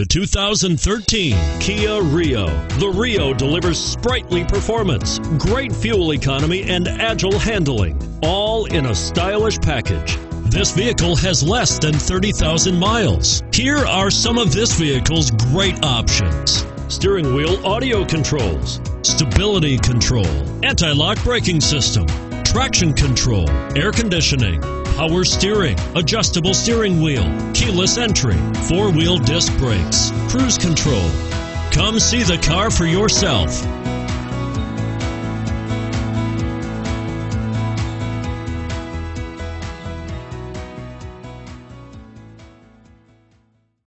The 2013 Kia Rio. The Rio delivers sprightly performance, great fuel economy, and agile handling, all in a stylish package. This vehicle has less than 30,000 miles. Here are some of this vehicle's great options steering wheel audio controls, stability control, anti lock braking system, traction control, air conditioning power steering, adjustable steering wheel, keyless entry, four wheel disc brakes, cruise control. Come see the car for yourself.